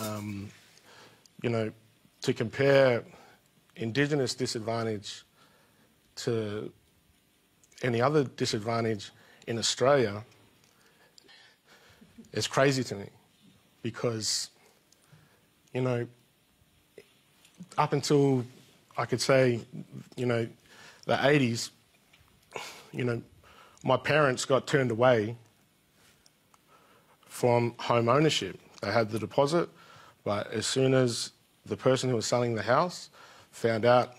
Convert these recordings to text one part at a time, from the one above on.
Um, you know, to compare Indigenous disadvantage to any other disadvantage in Australia, it's crazy to me because, you know, up until I could say, you know, the 80s, you know, my parents got turned away from home ownership. They had the deposit, but as soon as the person who was selling the house found out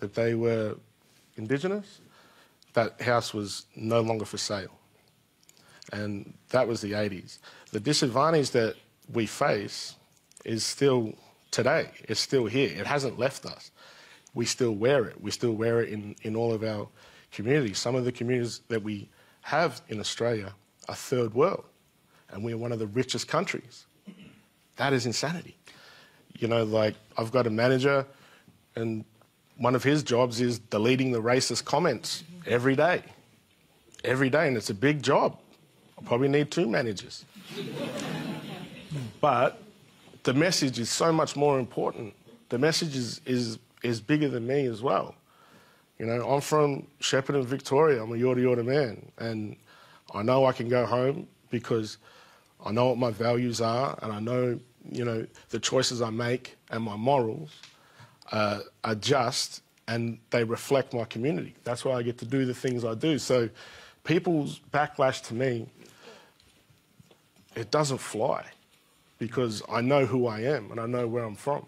that they were Indigenous, that house was no longer for sale. And that was the 80s. The disadvantage that we face is still today. It's still here. It hasn't left us. We still wear it. We still wear it in, in all of our communities. Some of the communities that we have in Australia are third world, and we're one of the richest countries. That is insanity. You know, like I've got a manager, and one of his jobs is deleting the racist comments every day. Every day, and it's a big job. I probably need two managers. but the message is so much more important. The message is, is, is bigger than me as well. You know, I'm from Shepparton, Victoria. I'm a Yorta Yorta man. And I know I can go home because I know what my values are and I know, you know, the choices I make and my morals uh, are just and they reflect my community. That's why I get to do the things I do. So people's backlash to me, it doesn't fly because I know who I am and I know where I'm from.